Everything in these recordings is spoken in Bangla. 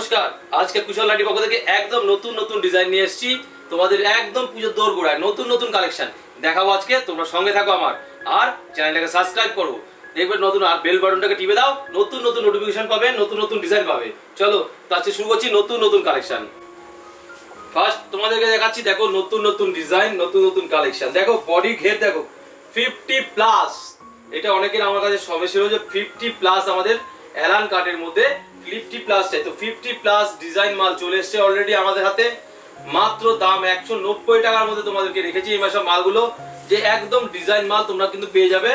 নমস্কার। আজকে কুশল লাইটি পক্ষ থেকে একদম নতুন নতুন ডিজাইন নিয়ে এসেছি। তোমাদের একদম পুজোর দৌড় গোড়ায় নতুন নতুন কালেকশন দেখাবো আজকে। তোমরা সঙ্গে থাকো আমার। আর চ্যানেলটাকে সাবস্ক্রাইব করো। দেখবে নতুন আর বেল বাটনটাকে টিপে দাও। নতুন নতুন নোটিফিকেশন পাবে, নতুন নতুন ডিজাইন পাবে। চলো, তো আজকে শুরু করছি নতুন নতুন কালেকশন। ফার্স্ট তোমাদেরকে দেখাচ্ছি, দেখো নতুন নতুন ডিজাইন নতুন নতুন কালেকশন। দেখো বডি ঘের, দেখো ফিফটি প্লাস এটা অনেকের আমার কাছে সবে ছিল যে ফিফটি প্লাস আমাদের অ্যালান কাটের মধ্যে ফিফটি প্লাস চাই তো ফিফটি প্লাস ডিজাইন মাল চলে এসছে অলরেডি আমাদের হাতে। মাত্র দাম একশো নব্বই টাকার মধ্যে তোমাদেরকে রেখেছি এই মাসের মালগুলো। যে একদম ডিজাইন মাল তোমরা কিন্তু পেয়ে যাবে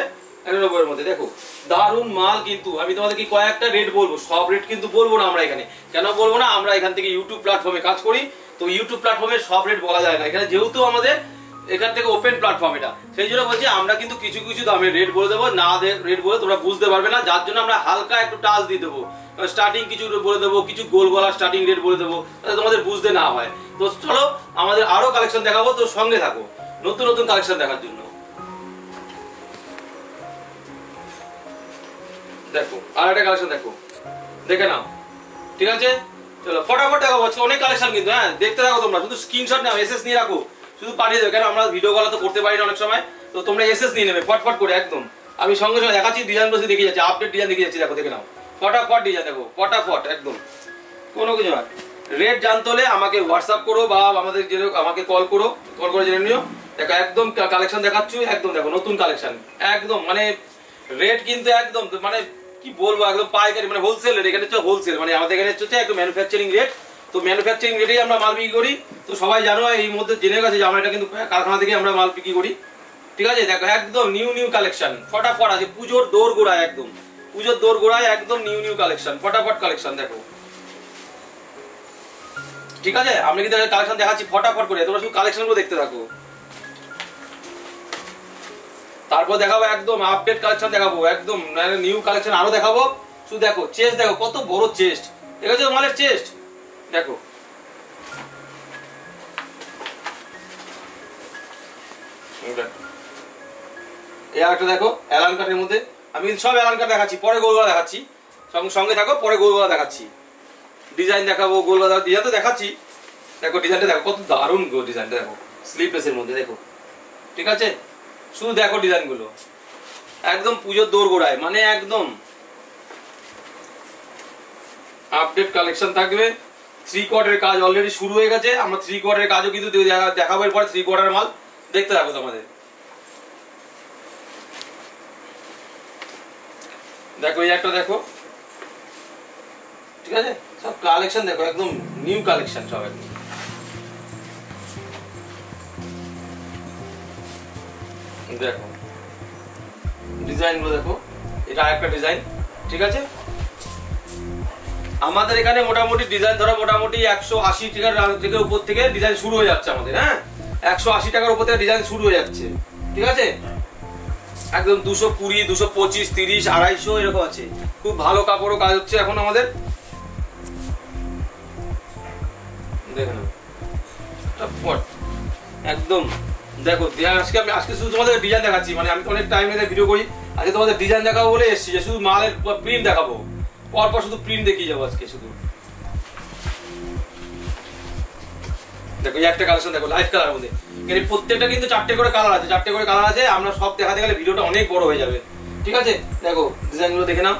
মধ্যে। দেখো, দারুণ মাল কিন্তু। আমি তোমাদেরকে কয়েকটা রেট বলব, সব রেট কিন্তু বলব না আমরা এখানে। কেন বলব না? আমরা এখান থেকে ইউটিউব প্ল্যাটফর্মে কাজ করি। তো ইউটিউব প্ল্যাটফর্মে সব রেট বলা যায় না। এখানে যেহেতু আমাদের এখান থেকে ওপেন প্ল্যাটফর্ম এটা। সেই জন্য বলছি, আমরা কিন্তু কিছু কিছু দামের রেট বলে দেবো, না রেট বলে তোমরা বুঝতে পারবে না, যার জন্য আমরা হালকা একটু টাচ দিয়ে দেবো। স্টার্টিং কিছু বলে দেবো, কিছু গোল গলা স্টার্টিং রেট বলে দেবো তোমাদের বুঝতে না হয়। তো চলো, আমাদের আরও কালেকশন দেখাবো, তো সঙ্গে থাকো। নতুন নতুন কালেকশন দেখার জন্য। দেখো, আর একটা কালেকশন দেখো। দেখে নাও। ঠিক আছে? চলো, ফটাফট দেখাবো। অনেক কালেকশন কিন্তু হ্যাঁ দেখতে থাকো তোমরা। শুধু স্ক্রিনশট নাও এসএস নিয়ে রাখো। শুধু পাঠিয়ে দেবে, কেন আমরা ভিডিও কল তো করতে পারি না অনেক সময়। তো তোমরা এসএস নিয়ে নেবে, ফটফট করে, একদম। আমি সঙ্গে সঙ্গে দেখাচ্ছি ডিজাইন বসে দেখে যাচ্ছি আপডেট ডিজাইন দেখে যাচ্ছি, দেখো, দেখে নাও। ফটাফট ডিজাইন দেখো, ফটাফট, একদম। কোনো কিছু না রেট জানতে হলে আমাকে হোয়াটসঅ্যাপ করো বা আমাদের যে আমাকে কল করো কল করে জেনে নিও। দেখো, একদম কালেকশন দেখাচ্ছি, একদম দেখো, নতুন কালেকশন একদম মানে রেট কিন্তু একদম মানে কি বলব, একদম পাইকারি মানে হোলসেল রেট এখানে হচ্ছে হোলসেল মানে আমাদের এখানে হচ্ছে একদম ম্যানুফ্যাকচারিং রেট তো ম্যানুফ্যাকচারিং রেটেই আমরা মাল বিক্রি করি। তো সবাই জানো এই মধ্যে জেনে গেছে যে আমরা এটা কিন্তু কারখানা থেকে আমরা মাল বিক্রি করি। ঠিক আছে? দেখো, একদম নিউ নিউ কালেকশন ফটাফট আছে পুজোর দৌড় গোড়ায় একদম। পুজোর দৌড় গোড়ায় একদম নিউ নিউ কালেকশন ফটাফট কালেকশন দেখো। ঠিক আছে? আমি কিন্তু কালেকশন দেখাচ্ছি ফটাফট করে। তোমরা শুধু কালেকশনগুলো দেখতে থাকো। তারপর দেখাবো একদম আপডেট কালেকশন দেখাবো। একদম নিউ কালেকশন আরও দেখাবো। শুধু দেখো চেস্ট দেখো, কত বড় চেস্ট ঠিক আছে? মালের চেস্ট দেখো। এই আরেকটা দেখো অ্যালান কাঠের মধ্যে। আমি সব অ্যালান কাঠ দেখাচ্ছি, পরে গোলগলা দেখাচ্ছি। সঙ্গে সঙ্গে থাকো, পরে গোলগলা দেখাচ্ছি। ডিজাইন দেখাবো গোলগলা ডিজাইন তো দেখাচ্ছি। দেখো ডিজাইনটা দেখো, কত দারুণ ডিজাইনটা দেখো। স্লিপলেসের মধ্যে, দেখো। ঠিক আছে? শুধু দেখো ডিজাইনগুলো একদম পুজোর দৌড় গোড়ায় মানে একদম। আপডেট কালেকশন থাকবে। থ্রি কোয়ার্টারের কাজ অলরেডি শুরু হয়ে গেছে। আমরা থ্রি কোয়ার্টারের কাজও কিন্তু দেখাবো এরপরে থ্রি কোয়ার্টার মাল। দেখতে থাকো তোমাদের। দেখো, এই একটা দেখো। ঠিক আছে? সব কালেকশন দেখো, একদম নিউ কালেকশন সব একদম। দেখো। ডিজাইনগুলো দেখো। এটা আরেকটা ডিজাইন ঠিক আছে? আমাদের এখানে মোটামুটি ডিজাইন ধরো মোটামুটি একশো আশি টাকার থেকে উপর থেকে ডিজাইন শুরু হয়ে যাচ্ছে আমাদের হ্যাঁ? একশো আশি টাকার উপর থেকে ডিজাইন শুরু হয়ে যাচ্ছে, ঠিক আছে? একদম দুশো কুড়ি, দুশো পঁচিশ, তিরিশ, আড়াইশো এরকম আছে। খুব ভালো কাপড়ও কাজ হচ্ছে এখন আমাদের। একদম। দেখো আজকে আমি আজকে শুধু তোমাদের ডিজাইন দেখাচ্ছি মানে আমি অনেক টাইম ভিডিও করি। আজকে তোমাদের ডিজাইন দেখাবো বলে এসেছি যে শুধু মালের প্রিন্ট দেখাবো। পরপর শুধু প্রিন্ট দেখিয়ে যাব আজকে শুধু। দেখো একটা কালেকশন দেখো লাইট কালার মধ্যে। এখানে প্রত্যেকটা কিন্তু চারটে করে কালার আছে, চারটে করে কালার আছে, আমরা সব দেখাতে গেলে ভিডিওটা অনেক বড় হয়ে যাবে। ঠিক আছে? দেখো ডিজাইনগুলো দেখে নাও।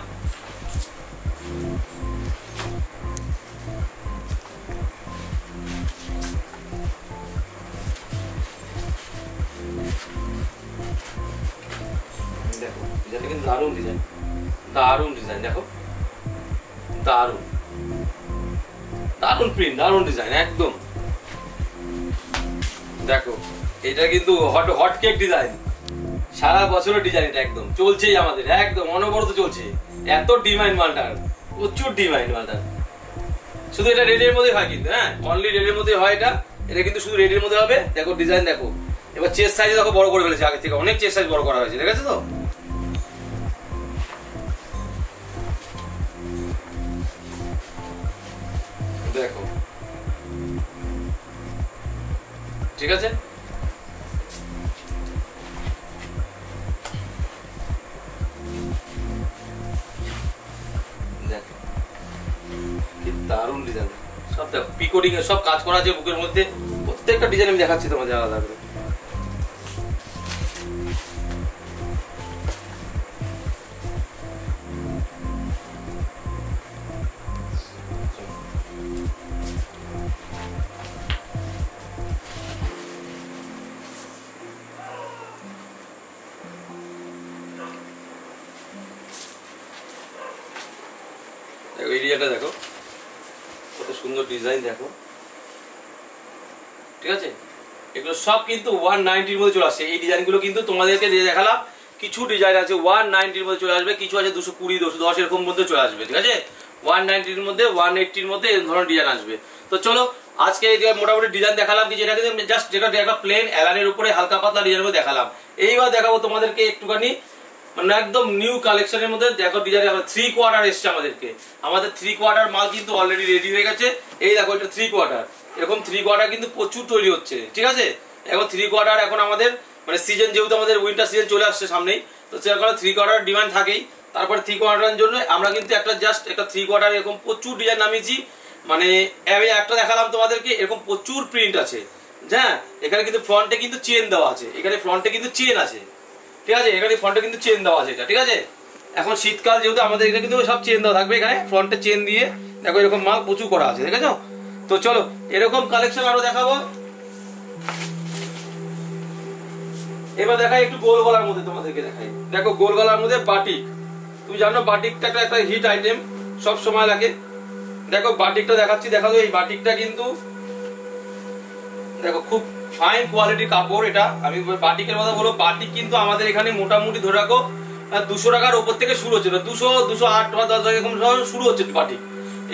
দেখো ডিজাইনটা কিন্তু দারুণ ডিজাইন দারুণ ডিজাইন দেখো। দারুণ। দারুণ প্রিন্ট দারুণ ডিজাইন একদম। দেখো, এটা কিন্তু হট হট কেক ডিজাইন সারা বছরের ডিজাইন এটা একদম। চলছেই আমাদের, একদম, অনবরত চলছে। এত ডিমান্ড মালটার, প্রচুর ডিমান্ড মালটার। শুধু এটা রেডের মধ্যে হয় কিন্তু হ্যাঁ? অনলি রেডের মধ্যে হয় এটা। এটা কিন্তু শুধু রেডের মধ্যে হবে। দেখো ডিজাইন দেখো। এবার চেস্ট সাইজ দেখো বড় করে ফেলেছে আগে থেকে। অনেক চেস্ট সাইজ বড় করা হয়েছে, দেখেছ তো? দেখো। ঠিক আছে? দারুণ ডিজাইন সব দেখো এর সব কাজ করা আছে বুকের মধ্যে। প্রত্যেকটা ডিজাইন আমি দেখাচ্ছি তোমাদের আলাদা করে। ডিজাইনটা দেখো। কত সুন্দর ডিজাইন দেখো। ঠিক আছে? এগুলো সব কিন্তু ওয়ান নাইনটির মধ্যে চলে আসছে এই ডিজাইনগুলো কিন্তু তোমাদেরকে দিয়ে দেখালাম। কিছু ডিজাইন আছে ওয়ান নাইনটির মধ্যে চলে আসবে, কিছু আছে দুশো কুড়ি, দুশো দশ এরকম মধ্যে চলে আসবে, ঠিক আছে? ওয়ান নাইনটির মধ্যে ওয়ান এইটটির মধ্যে এই ধরনের ডিজাইন আসবে। তো চলো, আজকে মোটামুটি ডিজাইন দেখালাম কি যেটা জাস্ট যেটা একটা প্লেন অ্যালানের উপরে হালকা পাতলা ডিজাইন দেখালাম। এইবার দেখাবো তোমাদেরকে একটুখানি মানে একদম নিউ কালেকশনের মধ্যে দেখো ডিজাইন থ্রি কোয়ার্টার এসছে আমাদেরকে। আমাদের থ্রি কোয়ার্টার মাল কিন্তু অলরেডি রেডি হয়ে গেছে। এই দেখো, এটা থ্রি কোয়ার্টার এরকম থ্রি কোয়ার্টার কিন্তু প্রচুর তৈরি হচ্ছে, ঠিক আছে? এখন থ্রি কোয়ার্টার এখন আমাদের মানে সিজন যেহেতু আমাদের উইন্টার সিজন চলে আসছে সামনেই, তো সেরকম থ্রি কোয়ার্টার ডিমান্ড থাকেই। তারপর থ্রি কোয়ার্টারের জন্য আমরা কিন্তু একটা জাস্ট একটা থ্রি কোয়ার্টার এরকম প্রচুর ডিজাইন নামিয়েছি। মানে আমি একটা দেখালাম তোমাদেরকে, এরকম প্রচুর প্রিন্ট আছে। হ্যাঁ? এখানে কিন্তু ফ্রন্টে কিন্তু চেন দেওয়া আছে। এখানে ফ্রন্টে কিন্তু চেন আছে। ঠিক আছে? এখানে ফ্রন্টে কিন্তু চেন দেওয়া আছে এটা, ঠিক আছে? এখন শীতকাল যেহেতু আমাদের এখানে কিন্তু সব চেন দেওয়া থাকবে এখানে। ফ্রন্টে চেন দিয়ে দেখো এরকম মাল প্রচুর করা আছে, দেখেছ? তো চলো, এরকম কালেকশন আরও দেখাবো। এবার দেখাই একটু গোল গলার মধ্যে তোমাদেরকে দেখাই। দেখো গোল গলার মধ্যে বাটিক তুমি জানো বাটিকটা একটা একটা হিট আইটেম সব সময় লাগে। দেখো বাটিকটা দেখাচ্ছি, দেখা এই বাটিকটা কিন্তু, দেখো খুব ফাইন কোয়ালিটির কাপড় এটা। আমি বাটিকের কথা বলব, বাটিক কিন্তু আমাদের এখানে মোটামুটি ধরে রাখো দুশো টাকার ওপর থেকে শুরু হচ্ছে। দুশো দুশো আট বা দশ এরকম শুরু হচ্ছে বাটিক।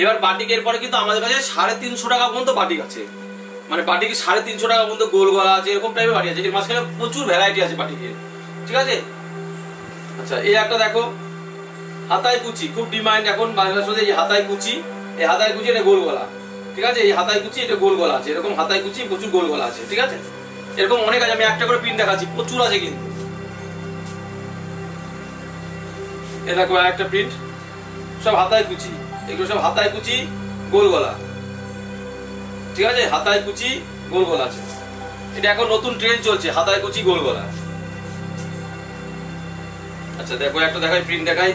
এবার বাটিকের পরে কিন্তু আমাদের কাছে সাড়ে তিনশো টাকা পর্যন্ত বাটিক আছে। মানে বাটিকে সাড়ে তিনশো টাকা পর্যন্ত গোল গলা আছে, এরকম টাইপের বাটি আছে। এর মাঝখানে প্রচুর ভ্যারাইটি আছে বাটিকের ঠিক আছে? আচ্ছা এই একটা দেখো, হাতায় কুচি। খুব ডিমান্ড এখন সাথে এই হাতায় কুচি। এই হাতায় কুচি, এটা গোল গলা। ঠিক আছে? এই হাতায় কুচি, এটা গোল গলা আছে। এরকম হাতায় কুচি, প্রচুর গোল গলা আছে, ঠিক আছে? এরকম অনেক আছে, আমি একটা করে প্রিন্ট দেখাচ্ছি, প্রচুর আছে কিন্তু। এ দেখো একটা প্রিন্ট সব হাতায় কুচি, এগুলো সব হাতায় কুচি, গোল গলা। ঠিক আছে? হাতায় কুচি, গোল গলা আছে। এটা এখন নতুন ট্রেন্ড চলছে, হাতায় কুচি, গোল গলা। আচ্ছা দেখো, একটা দেখাই প্রিন্ট দেখাই।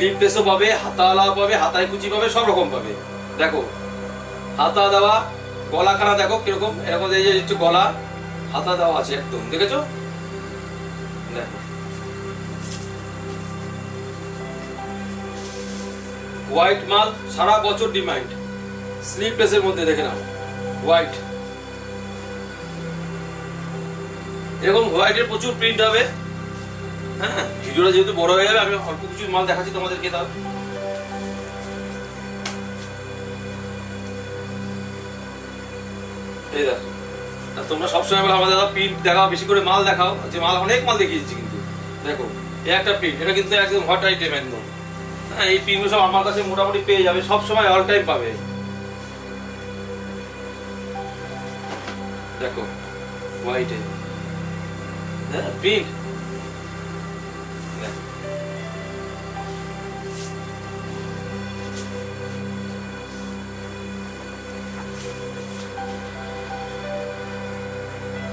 স্লিপ ড্রেসও পাবে হাতাওয়ালা পাবে, হাতায় কুচি পাবে, সব রকম পাবে। দেখো, হাতা দেওয়া, গলাখানা দেখো কীরকম, এরকম এই একটু গলা, হাতা দেওয়া আছে একদম, দেখেছ? দেখো। হোয়াইট মাল, সারা বছর ডিমান্ড স্লিপ ড্রেসের মধ্যে দেখে নাও হোয়াইট এরকম হোয়াইটের প্রচুর প্রিন্ট হবে। হ্যাঁ ভিডিওটা যেহেতু বড় হয়ে যাবে, আমি অল্প কিছু মাল দেখাচ্ছি তোমাদেরকে তাও। তোমরা সবসময় বলে আমাদের প্রিন্ট দেখাও, বেশি করে মাল দেখাও, যে মাল অনেক মাল দেখিয়েছি কিন্তু। দেখো, এই একটা প্রিন্ট এটা কিন্তু একদম হট আইটেম একদম। হ্যাঁ এই প্রিন্ট সব আমার কাছে মোটামুটি পেয়ে যাবে সব সময় অল টাইম পাবে। দেখো হোয়াইটে হ্যাঁ প্রিন্ট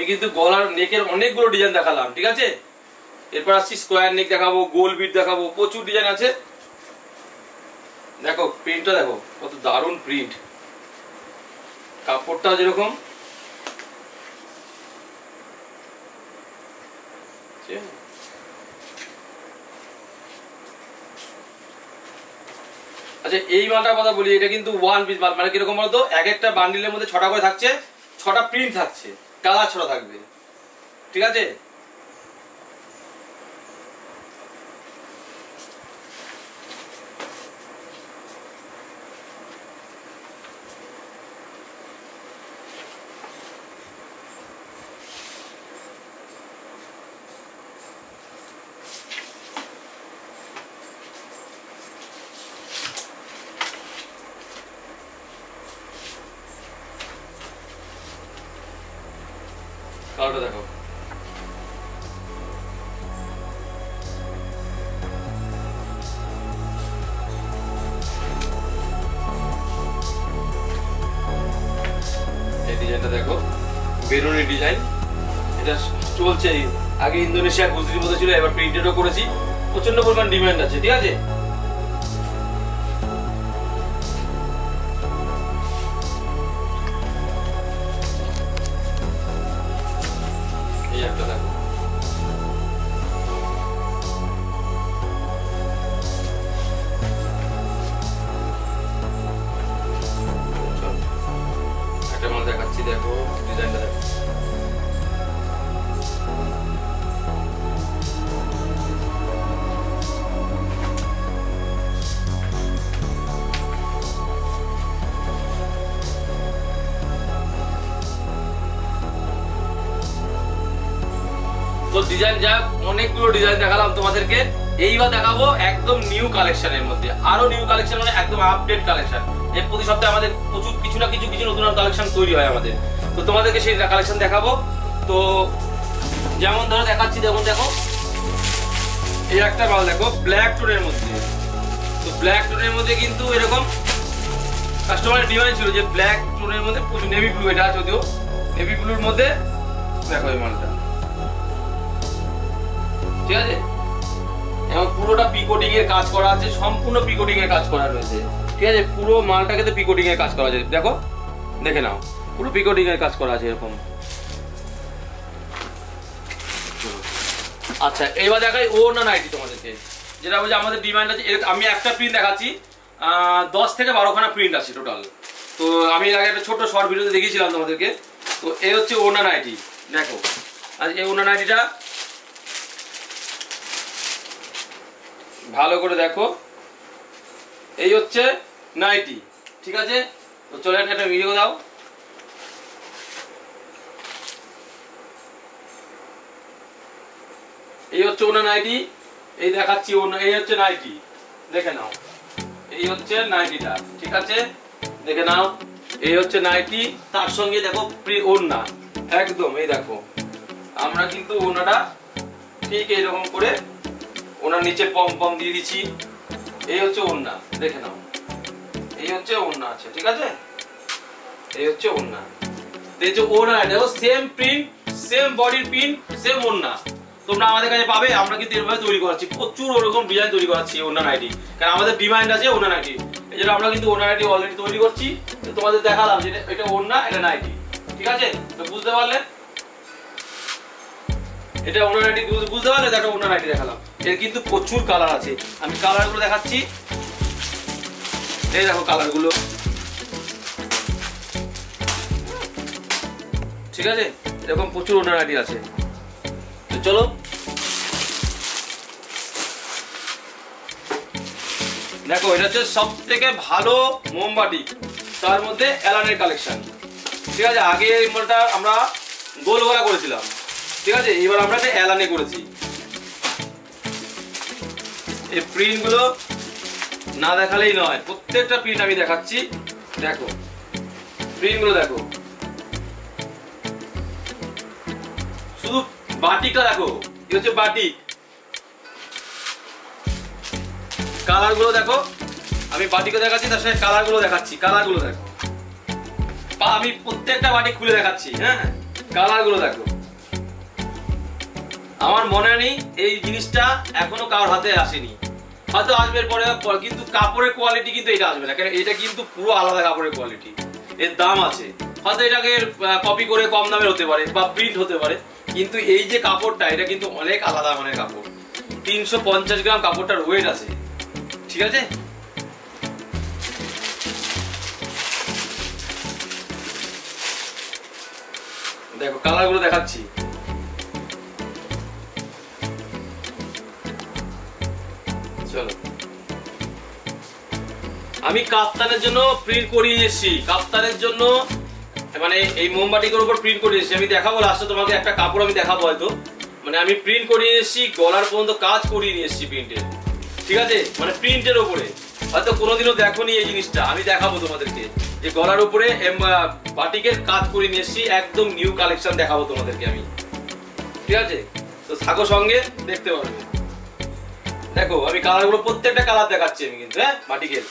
আমি কিন্তু গলার নেকের অনেকগুলো ডিজাইন দেখালাম, ঠিক আছে? এরপর আসছি স্কোয়ার নেক দেখাবো গোল বিট দেখাবো, প্রচুর ডিজাইন আছে। দেখো প্রিন্টটা দেখো, কত দারুণ প্রিন্ট কাপড়টা যেরকম। আচ্ছা এই মালটার কথা বলি, এটা কিন্তু ওয়ান পিস মাল। মানে কীরকম বলতো? এক একটা বান্ডিলের মধ্যে ছটা করে থাকছে, ছটা প্রিন্ট থাকছে। কালা ছড়া থাকবে। ঠিক আছে? কালারটা দেখো এই ডিজাইনটা দেখো, বেরুনি ডিজাইন এটা চলছে আগে ইন্দোনেশিয়া গুজরির মধ্যে ছিল, এবার প্রিন্টেডও করেছি। প্রচণ্ড পরিমাণ ডিমান্ড আছে, ঠিক আছে? ডিজাইন যা অনেকগুলো ডিজাইন দেখালাম তোমাদেরকে। এইবার দেখাবো একদম নিউ কালেকশনের মধ্যে। আরও নিউ কালেকশন মানে একদম আপডেট কালেকশন এই প্রতি সপ্তাহে আমাদের প্রচুর কিছু না কিছু কিছু নতুন কালেকশন তৈরি হয় আমাদের। তো তোমাদেরকে সেই কালেকশন দেখাবো। তো যেমন ধরো দেখাচ্ছি যেমন দেখো। এই একটা মাল দেখো ব্ল্যাক টোনের মধ্যে। তো ব্ল্যাক টোনের মধ্যে কিন্তু এরকম কাস্টমারের ডিমান্ড ছিল যে ব্ল্যাক টোনের মধ্যে নেভি ব্লু এটা যদিও নেভি ব্লুর মধ্যে দেখো এই মালটা। ঠিক আছে? এবং পুরোটা পিকোটিং এর কাজ করা আছে, সম্পূর্ণ পিকোটিং এর কাজ করা রয়েছে। ঠিক আছে? পুরো মালটাকে তো পিকোটিং এর কাজ করা আছে। দেখো, দেখে নাও। পুরো পিকোটিং এর কাজ করা আছে এরকম। আচ্ছা এবার দেখাই ও না নাইটি তোমাদেরকে। যেটা বলছে, আমাদের ডিমান্ড আছে। আমি একটা প্রিন্ট দেখাচ্ছি। দশ থেকে বারোখানা প্রিন্ট আছে টোটাল তো আমি এর আগে একটা ছোট শর্ট ভিডিওতে দেখিয়েছিলাম তোমাদেরকে। তো এই হচ্ছে ওনা নাইটি। দেখো। আর এই ওনা নাইটিটা ভালো করে দেখো। এই হচ্ছে নাইটি ঠিক আছে? তো চলে একটা একটা ভিডিও দাও। এই হচ্ছে ওনা নাইটি এই দেখাচ্ছি ওনা এই হচ্ছে নাইটি দেখে নাও। এই হচ্ছে নাইটিটা ঠিক আছে? দেখে নাও। এই হচ্ছে নাইটি তার সঙ্গে দেখো প্রি ওড়না। একদম, এই দেখো। আমরা কিন্তু ওনাটা ঠিক এইরকম করে ওনার নিচে পম পম দিয়ে দিচ্ছি। এই হচ্ছে ওড়না, দেখে নাও। এই হচ্ছে ওড়না আছে ঠিক আছে? এই হচ্ছে ওড়না। তো এই যে ওড়না, দেখো সেম প্রিন্ট সেম বডির প্রিন্ট সেম ওড়না। তোমরা আমাদের কাছে পাবে, আমরা কিন্তু এভাবে তৈরি করাচ্ছি। প্রচুর ওরকম ডিজাইন তৈরি করাচ্ছি ওড়না আইডি কারণ আমাদের ডিমান্ড আছে ওড়না আইডি এই জন্য আমরা কিন্তু ওড়না নাইটি অলরেডি তৈরি করছি। তোমাদের দেখালাম যে এটা- এটা ওড়না, এটা নাইটি ঠিক আছে? তো বুঝতে পারলে? এটা ওনার আইডি বুঝতে পারলে? দেখো ওনার আইডি দেখালাম। এর কিন্তু প্রচুর কালার আছে। আমি কালারগুলো দেখাচ্ছি। এই দেখো কালারগুলো। ঠিক আছে? এরকম প্রচুর ওনার আইডি আছে। তো চলো। দেখো, এটা হচ্ছে সব থেকে ভালো মোমবাতি। তার মধ্যে অ্যালানের কালেকশন ঠিক আছে? আগে এই মালটা আমরা গোল গলা করেছিলাম। ঠিক আছে? এবার আমরা একটা অ্যালানে করেছি। এই প্রিন্টগুলো না দেখালেই নয়, প্রত্যেকটা প্রিন্ট আমি দেখাচ্ছি। দেখো প্রিন্টগুলো দেখো। শুধু বাটিকটা দেখো কি হচ্ছে বাটিক কালারগুলো দেখো, আমি বাটিকে দেখাচ্ছি, তার সাথে কালারগুলো দেখাচ্ছি কালারগুলো দেখো। বা আমি প্রত্যেকটা বাটি খুলে দেখাচ্ছি হ্যাঁ কালারগুলো দেখো। আমার মনে নেই এই জিনিসটা এখনও কারোর হাতে আসেনি। হয়তো আসবে পরে, কিন্তু কাপড়ের কোয়ালিটি কিন্তু এটা আসবে না। কারণ এটা কিন্তু পুরো আলাদা কাপড়ের কোয়ালিটি এর দাম আছে। হয়তো এটাকে কপি করে কম দামের হতে পারে বা প্রিন্ট হতে পারে। কিন্তু এই যে কাপড়টা, এটা কিন্তু অনেক আলাদা মানের কাপড়। তিনশো পঞ্চাশ গ্রাম কাপড়টার ওয়েট আছে। ঠিক আছে? দেখো কালারগুলো দেখাচ্ছি। চলো। আমি কাপ্তানের জন্য প্রিন্ট করিয়ে এসেছি। কাপ্তানের জন্য মানে এই উপর প্রিন্ট করিয়ে এসেছি। আমি দেখাবো লাস্টে তোমাকে একটা কাপড় আমি দেখাবো হয়তো। মানে আমি প্রিন্ট করিয়ে এসেছি, গলার পর্যন্ত কাজ করিয়ে নিয়ে এসেছি প্রিন্টের ঠিক আছে? মানে প্রিন্টের উপরে। হয়তো কোনোদিনও দেখোনি এই জিনিসটা। আমি দেখাবো তোমাদেরকে। যে গলার উপরে বাটিকের কাজ করে নিয়ে এসেছি। একদম নিউ কালেকশন দেখাবো তোমাদেরকে আমি। ঠিক আছে? তো থাকো সঙ্গে, দেখতে পারবে। দেখো, আমি কালারগুলো প্রত্যেকটা কালার দেখাচ্ছি আমি কিন্তু হ্যাঁ? বাটিকের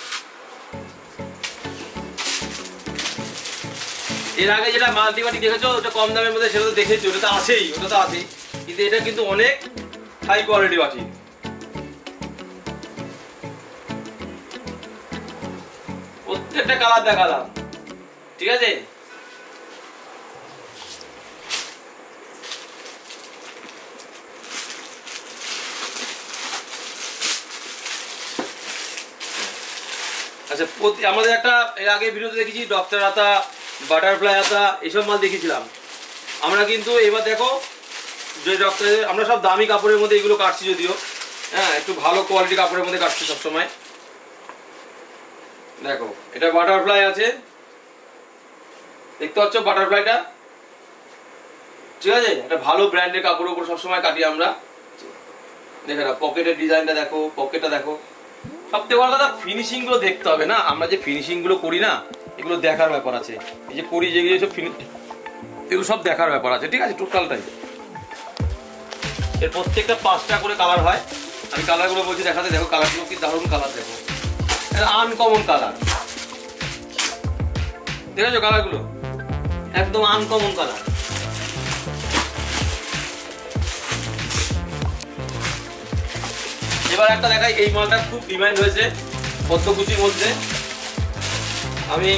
এর আগে যেটা মাল্টি মাটি দেখেছ, ওটা কম দামের মধ্যে সেটা তো দেখেছ, ওটা তো আছেই, ওটা তো আছেই। কিন্তু এটা কিন্তু অনেক হাই কোয়ালিটি বাটি প্রত্যেকটা কালার দেখালাম। ঠিক আছে? আচ্ছা প্রতি- আমাদের একটা এর আগে ভিডিওতে দেখেছি, ডক্টর আতা, বাটারফ্লাই আতা এইসব মাল দেখেছিলাম। আমরা কিন্তু এবার দেখো, যে ডক্টরের আমরা সব দামি কাপড়ের মধ্যে এগুলো কাটছি যদিও। হ্যাঁ একটু ভালো কোয়ালিটি কাপড়ের মধ্যে কাটছি সবসময়। দেখো, এটা বাটারফ্লাই আছে। দেখতে পাচ্ছ বাটারফ্লাইটা? ঠিক আছে? একটা ভালো ব্র্যান্ডের কাপড়ের উপর সবসময় কাটি আমরা। দেখে পকেটের ডিজাইনটা দেখো, পকেটটা দেখো। সব থেকে বড় কথা ফিনিশিংগুলো দেখতে হবে না? আমরা যে ফিনিশিংগুলো করি না, এগুলো দেখার ব্যাপার আছে। এই যে করি যেগুলো সব এগুলো সব দেখার ব্যাপার আছে, ঠিক আছে? টোটালটাই এর প্রত্যেকটা পাঁচটা করে কালার হয়। আমি কালারগুলো বলছি দেখাতে, দেখো কালারগুলো কি দারুণ কালার দেখো। আনকমন কালার দেখেছ কালারগুলো একদম আনকমন কালার এবার একটা দেখাই, এই মালটা খুব ডিমান্ড হয়েছে পদ্মকুচির মধ্যে। আমি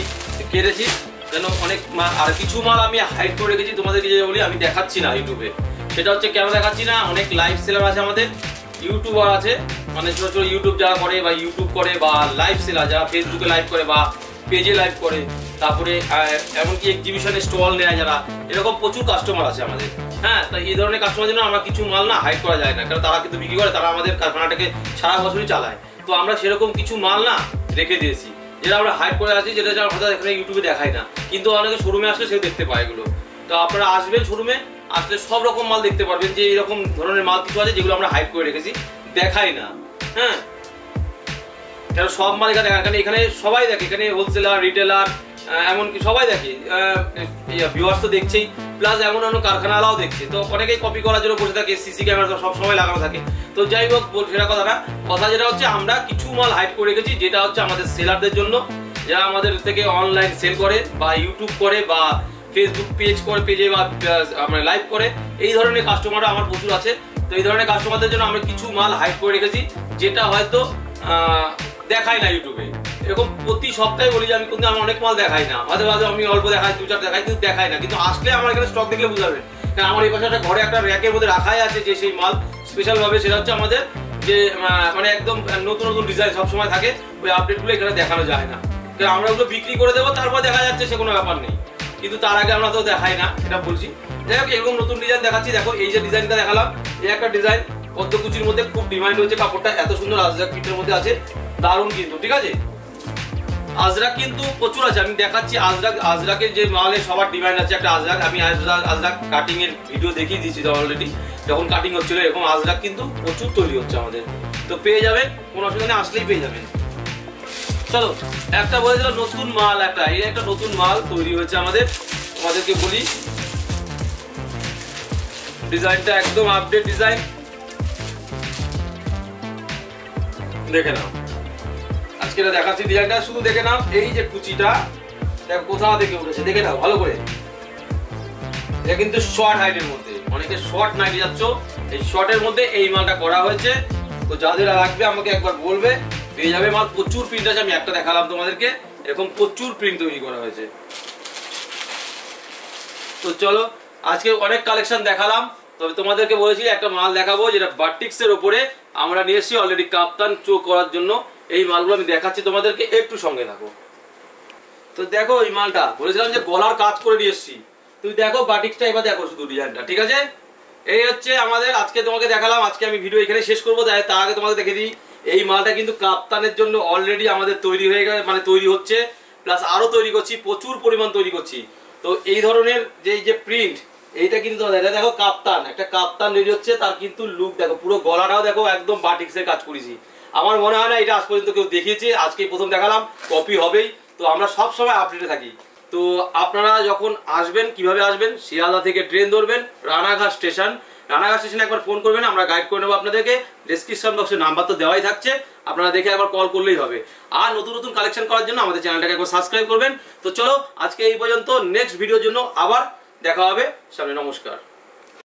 কেটেছি, যেন অনেক মাল আর কিছু মাল আমি হাইড করে রেখেছি, তোমাদেরকে যে বলি, আমি দেখাচ্ছি না ইউটিউবে সেটা হচ্ছে কেন দেখাচ্ছি না, অনেক লাইভ সেলার আছে আমাদের ইউটিউবার আছে মানে ছোটো ছোটো ইউটিউব যারা করে বা ইউটিউব করে বা লাইভ সেলার যারা ফেসবুকে লাইভ করে বা পেজে লাইভ করে, তারপরে এমনকি এক্সিবিশনে স্টল নেয় যারা, এরকম প্রচুর কাস্টমার আছে আমাদের। হ্যাঁ তাই এই ধরনের কাস্টমার জন্য আমরা কিছু মাল না হাইড করা যায় না। কারণ তারা কিন্তু বিক্রি করে, তারা আমাদের কারখানাটাকে সারা বছরই চালায়। তো আমরা সেরকম কিছু মাল না রেখে দিয়েছি। যেটা আমরা হাইড করে আছি, যেটা হয়তো এখানে ইউটিউবে দেখাই না। কিন্তু অনেকে শোরুমে আসলে সে দেখতে পায় এগুলো। তো আপনারা আসবেন শোরুমে আসলে সব রকম মাল দেখতে পারবেন যে এরকম ধরনের মাল কিছু আছে যেগুলো আমরা হাইড করে রেখেছি। দেখাই না। হ্যাঁ? কেন সব মাল এখানে এখানে এখানে সবাই দেখে, এখানে হোলসেলার রিটেলার এমনকি সবাই দেখে। ভিউয়ার্স তো দেখছেই। প্লাস এমন অন্য কারখানাওয়ালাও দেখছে। তো অনেকেই কপি করার জন্য বসে থাকে সিসি ক্যামেরা সব সময় লাগানো থাকে। তো যাই হোক সেটা কথাটা। কথা যেটা হচ্ছে, আমরা কিছু মাল হাইড করে রেখেছি, যেটা হচ্ছে আমাদের সেলারদের জন্য। যারা আমাদের থেকে অনলাইন সেল করে, বা ইউটিউব করে, বা ফেসবুক পেজ করে পেজে বা আমরা লাইভ করে, এই ধরনের কাস্টমাররা আমার প্রচুর আছে। তো এই ধরনের কাস্টমারদের জন্য আমরা কিছু মাল হাইড করে রেখেছি, যেটা হয়তো দেখাই না ইউটিউবে। এরকম প্রতি সপ্তাহে বলি যে আমি কিন্তু আমি অনেক মাল দেখাই না। মাঝে মাঝে আমি অল্প দেখাই দু চার দেখাই, কিন্তু দেখাই না। কিন্তু আসলে আমার এখানে স্টক দেখলে বুঝাবেন কারণ আমার এই পাশে একটা ঘরে একটা র্যাকের মধ্যে রাখাই আছে যে সেই মাল স্পেশাল ভাবে, সেটা হচ্ছে আমাদের যে মানে একদম নতুন নতুন ডিজাইন সবসময় থাকে, ওই আপডেটগুলো এখানে দেখানো যায় না। কারণ আমরা ওগুলো বিক্রি করে দেবো, তারপর দেখা যাচ্ছে সে কোনো ব্যাপার নেই। কিন্তু তার আগে আমরা তো দেখাই না, এটা বলছি। যাই হোক, এরকম নতুন ডিজাইন দেখাচ্ছি। দেখো, এই যে ডিজাইনটা দেখালাম, এই একটা ডিজাইন পদ্মকুচির মধ্যে খুব ডিমান্ড হয়েছে কাপড়টা এত সুন্দর আজরাক পিঠের মধ্যে আছে। দারুণ কিন্তু, ঠিক আছে? আজরাক কিন্তু প্রচুর আছে, আমি দেখাচ্ছি আজরাক, আজরাকের যে মালে সবার ডিমান্ড আছে, একটা আজরাক, আমি আজরাক আজরাক কাটিং এর ভিডিও দেখিয়ে দিয়েছি অলরেডি যখন কাটিং হচ্ছিল, এরকম আজরাক কিন্তু প্রচুর তৈরি হচ্ছে আমাদের। তো পেয়ে যাবেন, কোনো অসুবিধা নেই, আসলেই পেয়ে যাবেন। চলো, একটা বলে বলেছিল নতুন মাল একটা, এই একটা নতুন মাল তৈরি হয়েছে আমাদের, তোমাদেরকে বলি। ডিজাইনটা একদম আপডেট ডিজাইন দেখে নাও। আজকে এটা দেখাচ্ছি ডিজাইনটা শুধু দেখে নাও, এই যে কুচিটা, দেখো কোথা থেকে উঠেছে। দেখে নাও, ভালো করে। এটা কিন্তু শর্ট হাইটের মধ্যে। অনেকে শর্ট নাইটে যাচ্ছ, এই শর্টের মধ্যে এই মালটা করা হয়েছে। তো যাদের লাগবে, আমাকে একবার বলবে। পেয়ে যাবে মাল। প্রচুর প্রিন্ট আছে, আমি একটা দেখালাম তোমাদেরকে। এরকম প্রচুর প্রিন্ট তৈরি করা হয়েছে। তো চলো, আজকে অনেক কালেকশন দেখালাম। তবে তোমাদেরকে বলেছি, একটা মাল দেখাবো, যেটা বাটিক্সের ওপরে আমরা নিয়ে এসেছি অলরেডি কাপ্তান চো করার জন্য। এই মালগুলো আমি দেখাচ্ছি, তোমাদেরকে একটু সঙ্গে থাকো। তো দেখো এই মালটা, বলেছিলাম যে গলার কাজ করে নিয়ে এসেছি। তুমি দেখো বাটিক্সটা এবার দেখো শুধু ডিজাইনটা, ঠিক আছে? এই হচ্ছে আমাদের, আজকে তোমাকে দেখালাম, আজকে আমি ভিডিও এখানে শেষ করব, তাই তার আগে তোমাদের দেখে দিই, এই মালটা কিন্তু কাপ্তানের জন্য অলরেডি আমাদের তৈরি হয়ে গেছে মানে তৈরি হচ্ছে প্লাস আরও তৈরি করছি, প্রচুর পরিমাণ তৈরি করছি। তো এই ধরনের যে যে প্রিন্ট এইটা কিন্তু এটা দেখো কাপ্তান, একটা কাপ্তান রেডি হচ্ছে, তার কিন্তু লুক দেখো, পুরো গলাটাও দেখো একদম বাটিক্সের কাজ করেছি। আমার মনে হয় না এটা আজ পর্যন্ত কেউ দেখিয়েছে, আজকেই প্রথম দেখালাম কপি হবেই। তো আমরা সব সময় আপডেটে থাকি। তো আপনারা যখন আসবেন, কীভাবে আসবেন, শিয়ালদা থেকে ট্রেন ধরবেন, রানাঘাট স্টেশন রানাঘাট স্টেশনে একবার ফোন করবেন, আমরা গাইড করে নেব আপনাদেরকে। ডিসক্রিপশন বক্সে নাম্বার তো দেওয়াই থাকছে, আপনারা দেখে একবার কল করলেই হবে। আর নতুন নতুন কালেকশন করার জন্য আমাদের চ্যানেলটাকে একবার সাবস্ক্রাইব করবেন। তো চলো, আজকে এই পর্যন্ত নেক্সট ভিডিওর জন্য আবার দেখা হবে। সামনে নমস্কার।